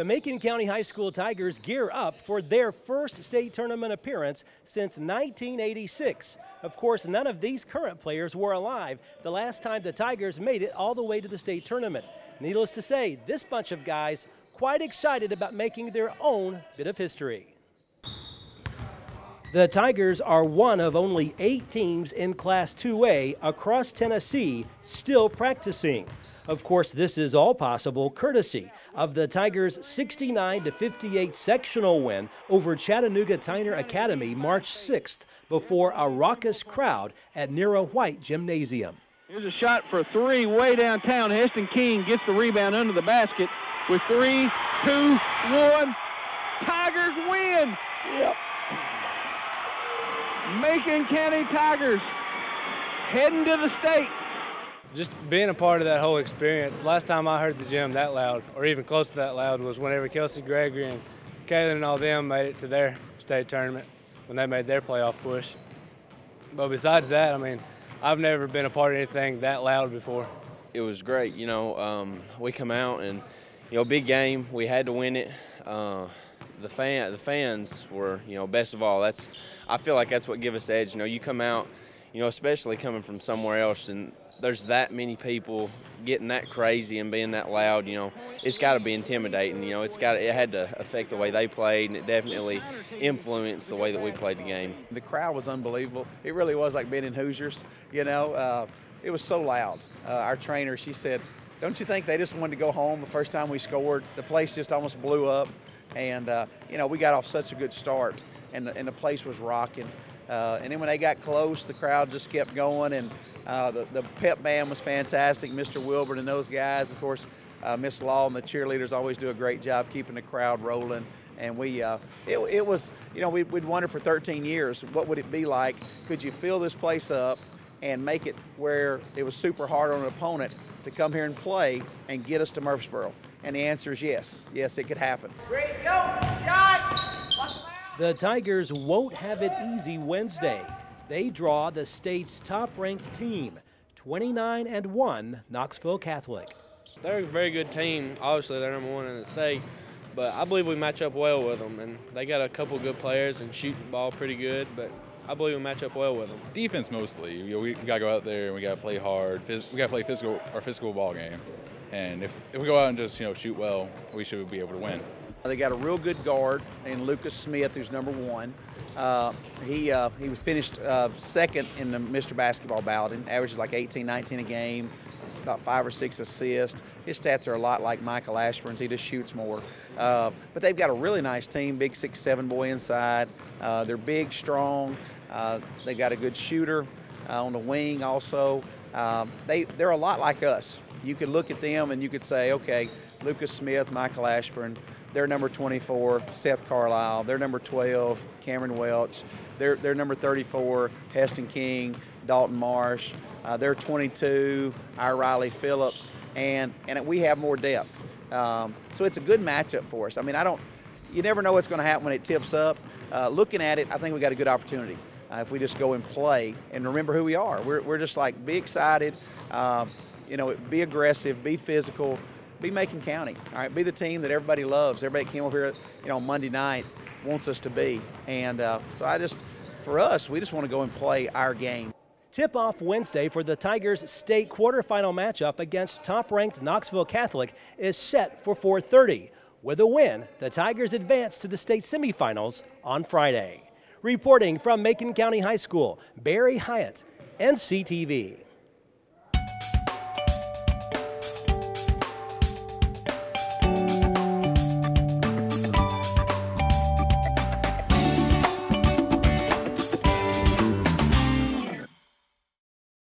The Macon County High School Tigers gear up for their first state tournament appearance since 1986. Of course, none of these current players were alive the last time the Tigers made it all the way to the state tournament. Needless to say, this bunch of guys quite excited about making their own bit of history. The Tigers are one of only eight teams in Class 2A across Tennessee still practicing. Of course, this is all possible courtesy of the Tigers' 69 58 sectional win over Chattanooga Tyner Academy March 6th before a raucous crowd at Nera White Gymnasium. Here's a shot for three way downtown. Heston King gets the rebound under the basket with three, two, one. Tigers win. Yep. Macon County Tigers heading to the state just being a part of that whole experience. Last time I heard the gym that loud, or even close to that loud, was whenever Kelsey Gregory and Kaylin and all them made it to their state tournament when they made their playoff push. But besides that, I mean, I've never been a part of anything that loud before. It was great. You know, um, we come out and, you know, big game. We had to win it. Uh, the fan, the fans were, you know, best of all. That's, I feel like that's what give us edge. You know, you come out you know, especially coming from somewhere else and there's that many people getting that crazy and being that loud, you know, it's got to be intimidating. You know, it's got it had to affect the way they played, and it definitely influenced the way that we played the game. The crowd was unbelievable. It really was like being in Hoosiers. You know, uh, it was so loud. Uh, our trainer, she said, "Don't you think they just wanted to go home the first time we scored? The place just almost blew up, and uh, you know, we got off such a good start, and the, and the place was rocking." Uh, and then when they got close, the crowd just kept going, and uh, the, the pep band was fantastic. Mr. Wilbur and those guys, of course, uh, Miss Law and the cheerleaders always do a great job keeping the crowd rolling. And we, uh, it, it, was, you know, we, would wondered for 13 years, what would it be like? Could you fill this place up and make it where it was super hard on an opponent to come here and play and get us to Murfreesboro? And the answer is yes. Yes, it could happen. Ready, go, shot! The Tigers won't have it easy Wednesday. They draw the state's top-ranked team, 29 and 1 Knoxville Catholic. They're a very good team. Obviously, they're number one in the state, but I believe we match up well with them. And they got a couple good players and shoot the ball pretty good, but I believe we match up well with them. Defense mostly. You know, we, we got to go out there and we got to play hard. we got to play physical our physical ball game. And if, if we go out and just you know shoot well, we should be able to win. They got a real good guard in Lucas Smith, who's number one. Uh, he uh, he was finished uh, second in the Mr. Basketball balloting, averages like 18, 19 a game. It's about five or six assists. His stats are a lot like Michael Ashburn's. He just shoots more. Uh, but they've got a really nice team, big six seven boy inside. Uh, they're big, strong. Uh, they got a good shooter on the wing also. Um, they they're a lot like us. You could look at them and you could say, okay, Lucas Smith, Michael Ashburn. They're number 24, Seth Carlisle. They're number 12, Cameron Welch. They're, they're number 34, Heston King, Dalton Marsh. Uh, they're 22, our Riley Phillips. And, and we have more depth. Um, so it's a good matchup for us. I mean, I don't, you never know what's going to happen when it tips up. Uh, looking at it, I think we got a good opportunity. Uh, if we just go and play and remember who we are. We're, we're just like, be excited, uh, you know, be aggressive, be physical, be Macon County. All right, be the team that everybody loves. Everybody came over here, you know, Monday night wants us to be, and uh, so I just, for us, we just want to go and play our game. Tip off Wednesday for the Tigers state quarterfinal matchup against top-ranked Knoxville Catholic is set for 4:30. With a win, the Tigers advance to the state semifinals on Friday. Reporting from Macon County High School, Barry Hiett, NCTV.